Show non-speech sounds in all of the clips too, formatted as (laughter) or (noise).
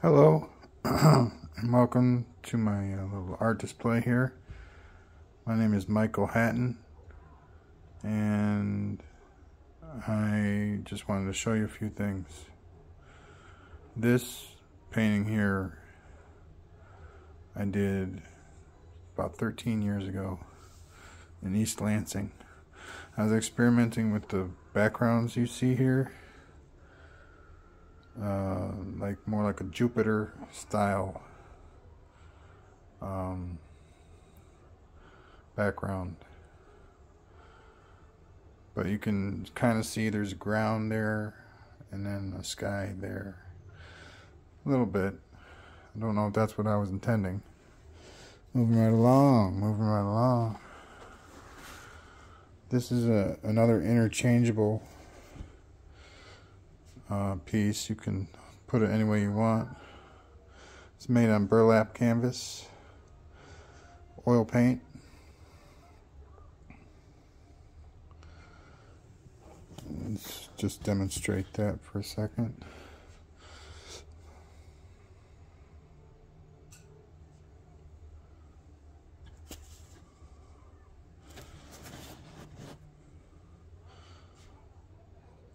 Hello, (clears throat) and welcome to my uh, little art display here. My name is Michael Hatton, and I just wanted to show you a few things. This painting here I did about 13 years ago in East Lansing. I was experimenting with the backgrounds you see here uh, like more like a Jupiter style um, background. But you can kind of see there's ground there and then a sky there. A little bit. I don't know if that's what I was intending. Moving right along, moving right along. This is a, another interchangeable uh, piece. You can put it any way you want. It's made on burlap canvas, oil paint. Let's just demonstrate that for a second.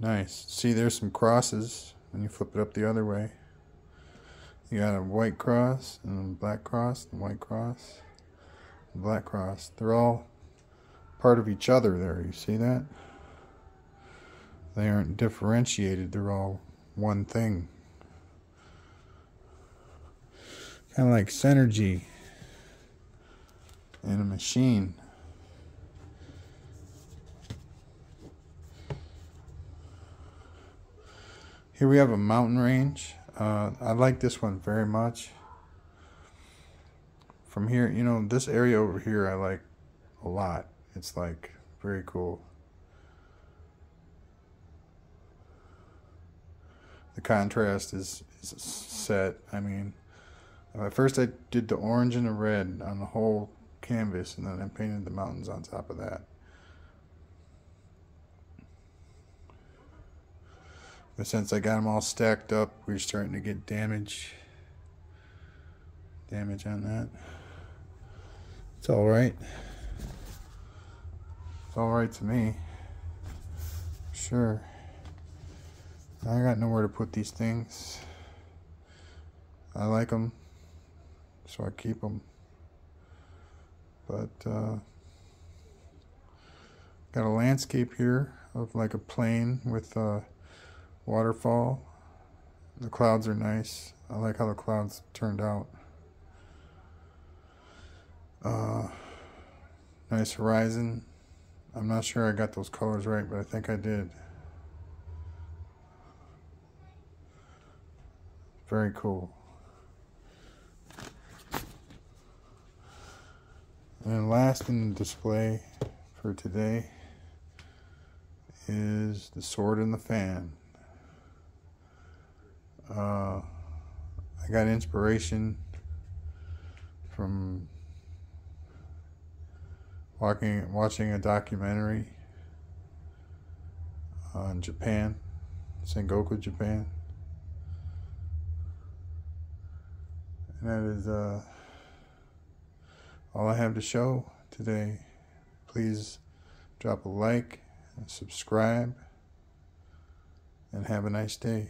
Nice. See, there's some crosses when you flip it up the other way. You got a white cross and a black cross, and white cross, and black cross. They're all part of each other there. You see that? They aren't differentiated. They're all one thing. Kind of like synergy in a machine. Here we have a mountain range. Uh, I like this one very much. From here, you know, this area over here I like a lot. It's like very cool. The contrast is, is set. I mean, at first I did the orange and the red on the whole canvas and then I painted the mountains on top of that. But since I got them all stacked up, we're starting to get damage. Damage on that. It's all right. It's all right to me. Sure. I got nowhere to put these things. I like them, so I keep them. But, uh, got a landscape here of like a plain with, uh, waterfall. The clouds are nice. I like how the clouds turned out. Uh, nice horizon. I'm not sure I got those colors right, but I think I did. Very cool. And last in the display for today is the sword and the fan. Uh, I got inspiration from walking, watching a documentary on Japan, Sengoku, Japan. And that is uh, all I have to show today. Please drop a like and subscribe and have a nice day.